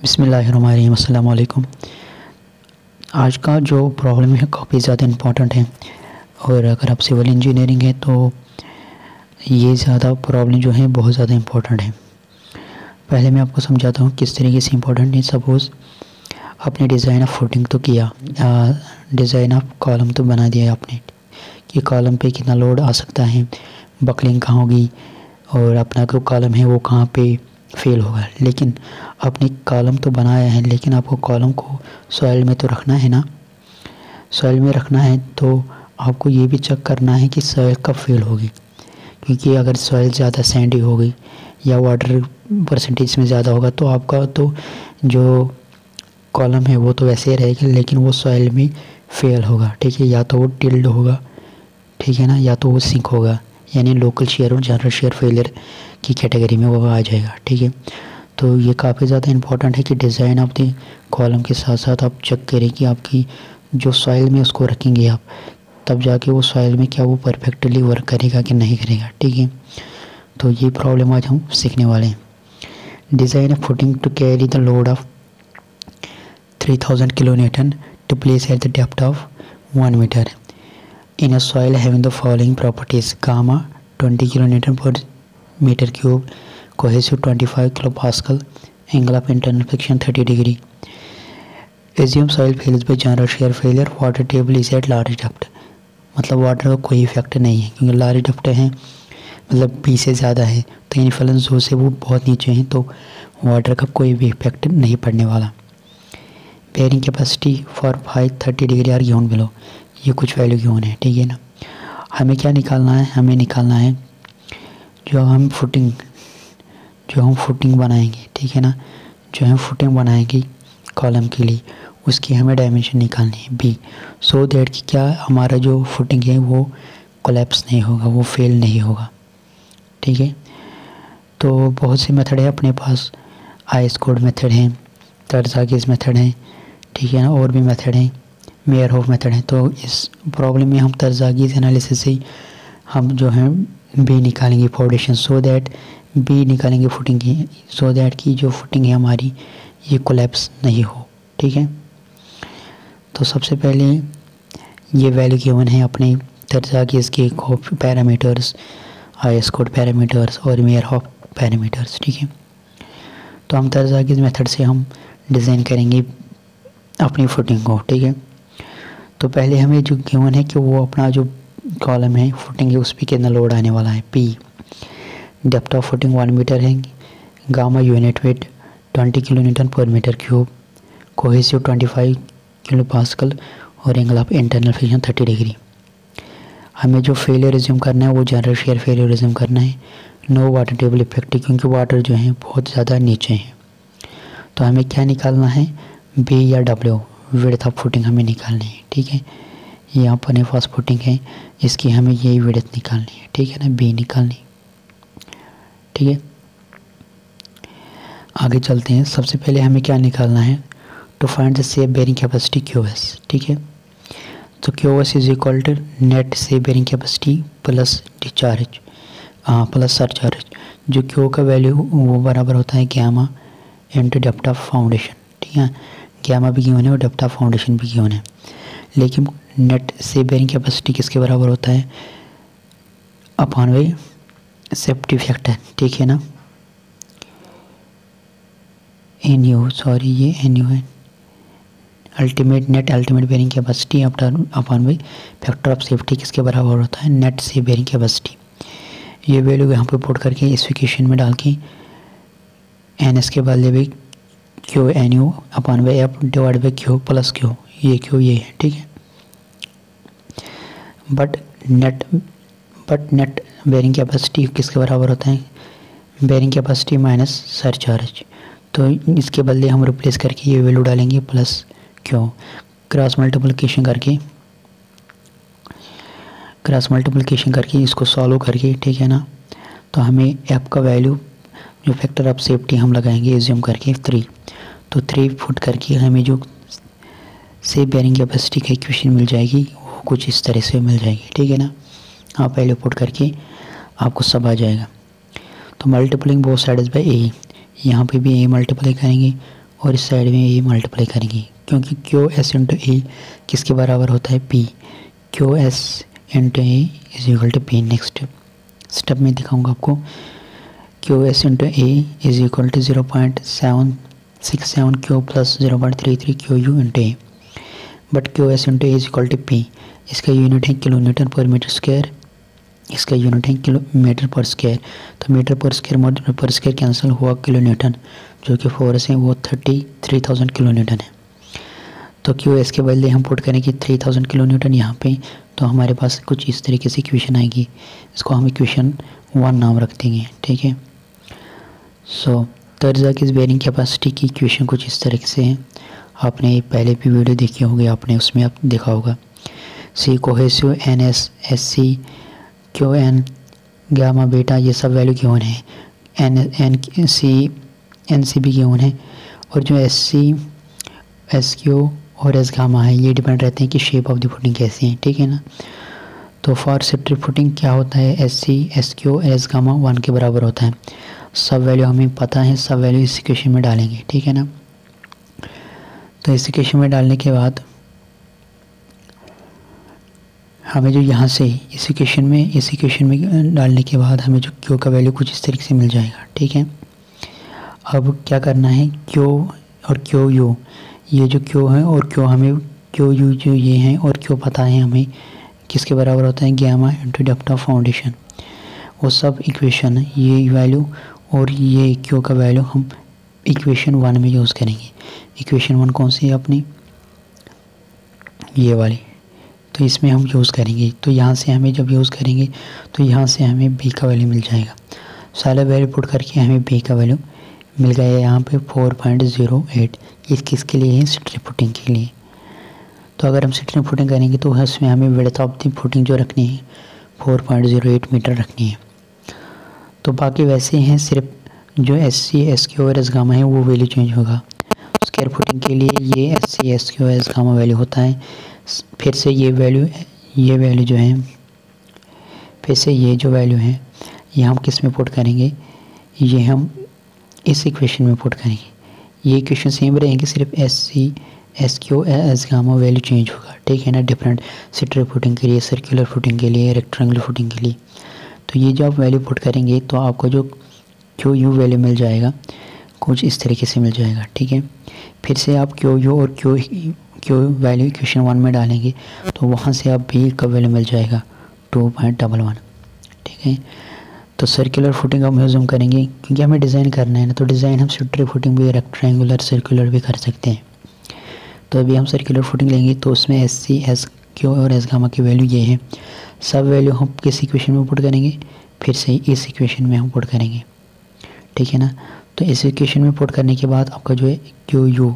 अस्सलाम वालेकुम आज का जो प्रॉब्लम है, काफ़ी ज़्यादा इम्पोर्टेंट है। और अगर आप सिविल इंजीनियरिंग है तो ये ज़्यादा प्रॉब्लम जो है, बहुत ज़्यादा इम्पोर्टेंट है। पहले मैं आपको समझाता हूँ, किस तरीके से इम्पोर्टेंट है। सपोज़ आपने डिज़ाइन ऑफ़ फुटिंग तो किया डिज़ाइन ऑफ़ कॉलम तो बना दिया आपने, कि कॉलम पे कितना लोड आ सकता है बकलिंग कहाँ होगी, और अपना जो कॉलम है, वो कहाँ पे फेल होगा। लेकिन आपने कॉलम तो बनाया है, लेकिन आपको कॉलम को सॉइल में तो रखना है ना? सॉइल में रखना है तो आपको ये भी चेक करना है कि सॉइल कब फेल होगी। क्योंकि अगर सॉइल ज़्यादा सैंडी हो गई या वाटर परसेंटेज में ज़्यादा होगा तो आपका तो जो कॉलम है वो तो वैसे ही रहेगा, लेकिन वो सॉइल में फेल होगा, ठीक है? या तो वो टिल्ड होगा, ठीक है ना? या तो वो सिंक होगा, यानी लोकल शेयर और जनरल शेयर फेलियर की कैटेगरी में वो आ जाएगा, ठीक है? तो ये काफ़ी ज़्यादा इंपॉर्टेंट है कि डिज़ाइन आप दी कॉलम के साथ साथ आप चेक करें कि आपकी जो सॉइल में उसको रखेंगे आप, तब जाके वो सॉइल में क्या वो परफेक्टली वर्क करेगा कि नहीं करेगा, ठीक है? तो ये प्रॉब्लम आज हम सीखने वाले हैं। Design of footing to carry the load of 3000 kilonewton to place at the depth of 1 meter. In a soil having the following properties, gamma 20 kilonewton per meter cube cohesive 25 kilopascal angle of internal friction 30 degree assume soil fails by general shear failure, water table is at large depth मतलब water का कोई effect नहीं है, क्योंकि large डप्ट हैं मतलब B से ज़्यादा है तो इन्फ्लुएंस जो से वो बहुत नीचे हैं तो वाटर का कोई भी इफ़ेक्ट नहीं पड़ने वाला। Bearing capacity for five thirty degree are given below. ये कुछ वैल्यू गिवन है, ठीक है ना? हमें क्या निकालना है? हमें निकालना है जो हम फुटिंग जो हम फुटिंग बनाएँगे, ठीक है ना? जो हम फुटिंग बनाएँगे कॉलम के लिए, उसकी हमें डायमेंशन निकालनी है बी सो दैट कि क्या हमारा जो फुटिंग है वो कोलेप्स नहीं होगा, वो फेल नहीं होगा। ठीक है? तो बहुत से मेथड है अपने पास। आई कोड मेथड हैं तर्जागिज मेथड हैं, ठीक है ना? और भी मेथड हैं मेयर होफ मेथड हैं। तो इस प्रॉब्लम में हम तर्जागिज एनालिसिस से हम जो है बी निकालेंगे फाउंडेशन सो दैट बी निकालेंगे फुटिंग की सो दैट की जो फुटिंग है हमारी, ये कोलेप्स नहीं हो, ठीक है? तो सबसे पहले ये वैल्यू गिवन है अपने दर्जा की, इसके पैरामीटर्स आई कोड पैरामीटर्स और मेयर ऑफ़ पैरामीटर्स ठीक है? तो हम दर्जा की मेथड से हम डिज़ाइन करेंगे अपनी फुटिंग को, ठीक है? तो पहले हमें जो गिवन है कि वो अपना जो कॉलम है फुटिंग है उस पर कितना लोड आने वाला है? P depth of footing one metre है gamma unit weight twenty kilo newton per metre cube cohesive twenty five kilo pascal और angle of internal friction thirty degree हमें जो फेलियर रिज्यूम करना है, वो जनरल शेयर फेलियर रिज्यूम करना है। No water table effect क्योंकि वाटर जो है, बहुत ज़्यादा नीचे हैं। तो हमें क्या निकालना है? बी या डब्ल्यू विड्थ ऑफ़ फुटिंग हमें निकालनी है, ठीक है? यहाँ पर फास्ट फुटिंग है। इसकी हमें यही विड्थ निकालनी है, ठीक है ना? बी निकालनी। ठीक है? आगे चलते हैं। सबसे पहले हमें क्या निकालना है? To find the safe bearing capacity Q S ठीक है? तो Q S is equal to net safe bearing capacity plus discharge plus surcharge जो क्यू का वैल्यू वो बराबर होता है gamma into depth of foundation ठीक है? गैमा भी गिवन है और डेप्ट ऑफ़ फाउंडेशन भी गिवन है लेकिन नेट से बेरिंग कैपेसिटी किसके बराबर होता है? अपान वे सेफ्टी फैक्टर ठीक है ना? एन यू सॉरी ये एन यू है। Ultimate net ultimate bearing capacity upon by factor of safety किसके बराबर होता है? नेट से बेरिंग कैपेसिटी ये वैल्यू यहाँ पे पुट करके इस इक्वेशन में डाल के एन एस के बदले भी Q N U upon by F divide by Q plus Q ये क्यू ये है, ठीक है? But net but net bearing capacity किसके बराबर होता है? बेरिंग कैपेसिटी माइनस सरचार्ज तो इसके बदले हम रिप्लेस करके ये वैल्यू डालेंगे प्लस क्यों? क्रॉस मल्टीप्लिकेशन करके क्रॉस मल्टीप्लिकेशन करके इसको सॉल्व करके, ठीक है ना? तो हमें ऐप का वैल्यू जो फैक्टर ऑफ़ सेफ्टी हम लगाएँगे एज्यूम करके थ्री तो थ्री फुट करके हमें जो सेफ़ बेरिंग कैपेसिटी की इक्वेशन मिल जाएगी, वो कुछ इस तरह से मिल जाएगी, ठीक है ना? आप पहले पुट करके आपको सब आ जाएगा। तो multiplying both side by A यहाँ पे भी ए मल्टीप्लाई करेंगे और इस साइड में ए मल्टीप्लाई करेंगे। क्योंकि क्यू एस इंटू ए किसके बराबर होता है? P Q S into A is equal to P next step में दिखाऊँगा आपको। Q S into A is equal to zero point seven six seven Q plus zero point three three Q U into A but Q S into is equal to P इसका unit है kilo newton per metre square इसका unit है kilometre per square तो metre per square metre per square cancel हुआ kilo newton जो कि force है वो thirty three thousand kilo newton है. तो क्यू एस के बदले हम पुट करें कि थ्री थाउज़ेंड किलो न्यूटन यहाँ पे तो हमारे पास कुछ इस तरीके से इक्वेशन आएगी. इसको हम इक्वेशन वन नाम रख देंगे, ठीक है? सो तर्जा की बेरिंग कैपेसिटी की इक्वेशन कुछ इस तरीके से है. आपने पहले भी वीडियो देखी होगी, आपने उसमें आप देखा होगा। C cohesive N S S C Q N gamma बेटा ये सब वैल्यू क्यों है? N N C N C भी क्यों है? और जो एस सी एस क्यू और एस गामा है, ये डिपेंड रहते हैं कि शेप ऑफ़ द फुटिंग कैसी है, ठीक है ना? तो फॉर सिट्री फुटिंग क्या होता है? S C S Q S gamma one के बराबर होता है। सब वैल्यू हमें पता है सब वैल्यू इस इक्वेशन में डालेंगे, ठीक है ना? तो इस इक्वेशन में डालने के बाद हमें जो यहाँ से इस इक्वेशन में, इस इक्वेशन में डालने के बाद हमें जो क्यू का वैल्यू कुछ इस तरीके से मिल जाएगा, ठीक है? अब क्या करना है? क्यू और क्यू यू ये जो क्यू है और क्यू हमें क्यू यू जो ये हैं और क्यू पता है हमें किसके बराबर होता है? Gamma into depth of foundation वो सब इक्वेशन है, ये वैल्यू और ये क्यू का वैल्यू हम इक्वेशन वन में यूज़ करेंगे। इक्वेशन वन कौन सी है अपनी? ये वाली। तो इसमें हम यूज़ करेंगे। तो यहाँ से हमें जब यूज़ करेंगे तो यहाँ से हमें बी का वैल्यू मिल जाएगा। सारा वैल्यू पुट करके हमें बी का वैल्यू मिल गया यहाँ पे फोर पॉइंट ज़ीरो एट ये किसके लिए है? सिट्री फुटिंग के लिए। तो अगर हम सिट्री फुटिंग करेंगे तो उसमें हमें विड्थ ऑफ़ दी फुटिंग जो रखनी है four point zero eight metre रखनी है। तो बाकी वैसे हैं, सिर्फ़ जो एस सी एस क्यू और एस गामा है, वो वैल्यू चेंज होगा। स्केयर फुटिंग के लिए ये S C S Q S gamma value होता है। फिर से ये वैल्यू ये वैल्यू जो है, फिर से ये जो वैल्यू है ये हम किसमें पुट करेंगे? ये हम इस इक्वेशन में पुट करेंगे। ये इक्वेशन सेम रहेंगे, सिर्फ़ S C S Q S gamma value change होगा। ठीक है ना? डिफरेंट सिटर फुटिंग के लिए सर्कुलर फुटिंग के लिए रेक्टेंगुलर फुटिंग के लिए। तो ये जो आप वैल्यू पुट करेंगे तो आपको जो क्यू यू वैल्यू मिल जाएगा। कुछ इस तरीके से मिल जाएगा, ठीक है? फिर से आप क्यू यू और Q Q value equation one में डालेंगे तो वहाँ से आप भी का वैल्यू मिल जाएगा टू पॉइंट डबल वन ठीक है? तो सर्कुलर फुटिंग हम जूम करेंगे, क्योंकि हमें डिज़ाइन करना है ना तो डिज़ाइन हम सिट्री फुटिंग भी रेक्टेंगुलर सर्कुलर भी कर सकते हैं। तो अभी हम सर्कुलर फुटिंग लेंगे तो उसमें एस सी एस क्यू और एस गामा की वैल्यू ये है। सब वैल्यू हम किस इक्वेशन में पुट करेंगे? फिर से इस इक्वेशन में हम पुट करेंगे। ठीक है ना? तो इस इक्वेशन में पुट करने के बाद आपका जो है Q U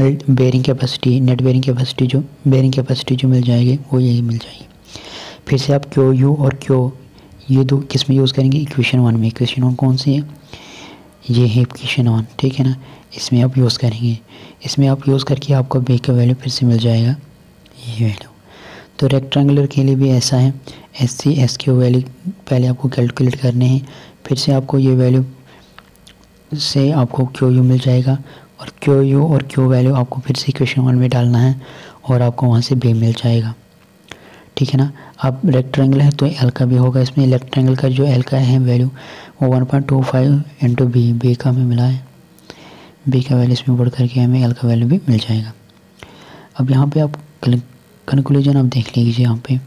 bearing capacity net bearing capacity जो बेरिंग कैपेसिटी जो मिल जाएगी, वो यही मिल जाएगी। फिर से आप क्यू यू और क्यू ये दो किसमें यूज़ करेंगे? इक्वेशन वन में। इक्वेशन वन कौन सी है? ये है इक्वेशन वन ठीक है ना? इसमें आप यूज़ करेंगे। इसमें आप यूज़ करके आपको बे का वैल्यू फिर से मिल जाएगा। ये वैल्यू तो रेक्टेंगुलर के लिए भी ऐसा है। S C S Q value पहले आपको कैलकुलेट करने हैं। फिर से आपको ये वैल्यू से आपको क्यू यू मिल जाएगा और क्यू यू और क्यू वैल्यू आपको फिर से इक्वेशन वन में डालना है और आपको वहाँ से बी मिल जाएगा। ठीक है ना? अब रेक्टेंगल है तो एल का भी होगा इसमें। रेक्टेंगल का जो एल का है वैल्यू वो one point two five into B B का हमें मिला है। बी का वैल्यू इसमें बढ़ करके हमें एल का वैल्यू भी मिल जाएगा। अब यहाँ पे आप कंक्लूजन आप देख लीजिए यहाँ पे।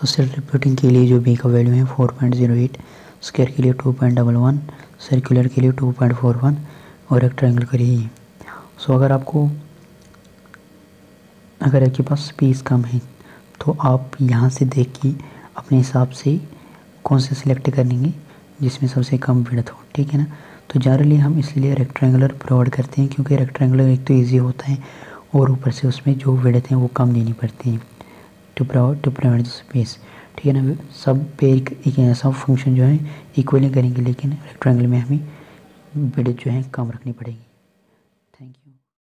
तो सेल रिपोर्टिंग के लिए जो बी का वैल्यू है four point zero eight square के लिए two point double one circular के लिए टू पॉइंट फोर वन और रेक्टेंगल के लिए सो अगर आपको, अगर आपके पास स्पेस कम है तो आप यहाँ से देख के अपने हिसाब से कौन से सिलेक्ट करेंगे, जिसमें सबसे कम विड़त हो, ठीक है ना? तो जनरली हम इसलिए रेक्टेंगुलर प्रोवाइड करते हैं, क्योंकि रेक्टेंगुलर एक तो ईजी होता है और ऊपर से उसमें जो विड़त हैं वो कम देनी पड़ती हैं। टू टू प्रोवाइड स्पेस ठीक है ना? सब पेयर सब फ़ंक्शन जो है इक्वली करेंगे, लेकिन रेक्टेंगल में हमें बेड जो है कम रखनी पड़ेगी।